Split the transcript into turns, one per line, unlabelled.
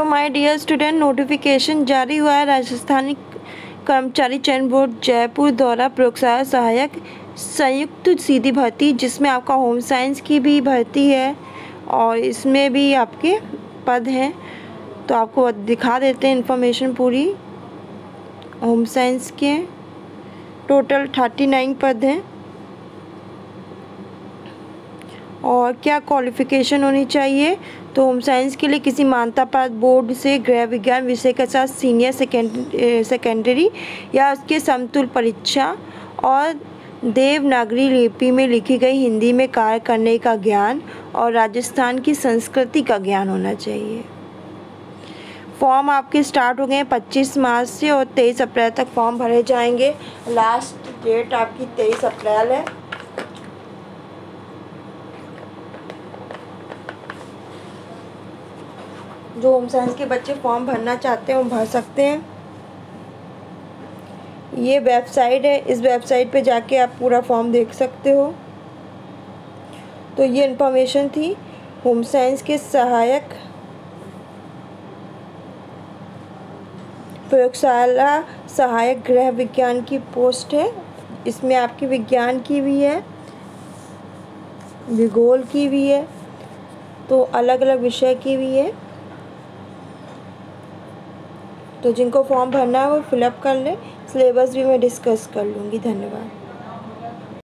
तो my dear student notification जारी हुआ है। राजस्थानी कर्मचारी चयन बोर्ड, जयपुर द्वारा प्रयोगशाला सहायक, संयुक्त सीधी भर्ती, जिसमें आपका होम साइंस की भी भर्ती है और इसमें भी आपके पद हैं। तो आपको दिखा देते हैं इन्फॉर्मेशन पूरी। होम साइंस के टोटल थर्टी नाइन पद हैं। और क्या क्वालिफ़िकेशन होनी चाहिए? तो होम साइंस के लिए किसी मान्यता प्राप्त बोर्ड से गृह विज्ञान विषय के साथ सीनियर सेकेंडरी या उसके समतुल परीक्षा और देवनागरी लिपि में लिखी गई हिंदी में कार्य करने का ज्ञान और राजस्थान की संस्कृति का ज्ञान होना चाहिए। फॉर्म आपके स्टार्ट हो गए हैं पच्चीस मार्च से और तेईस अप्रैल तक फॉर्म भरे जाएँगे। लास्ट डेट आपकी तेईस अप्रैल है। जो होम साइंस के बच्चे फॉर्म भरना चाहते हैं, वो भर सकते हैं। ये वेबसाइट है, इस वेबसाइट पे जाके आप पूरा फॉर्म देख सकते हो। तो ये इन्फॉर्मेशन थी होम साइंस के सहायक प्रयोगशाला सहायक गृह विज्ञान की पोस्ट है। इसमें आपकी विज्ञान की भी है, भूगोल की भी है तो अलग अलग विषय की भी है। तो जिनको फॉर्म भरना है वो फिलअप कर लें। सिलेबस भी मैं डिस्कस कर लूँगी। धन्यवाद।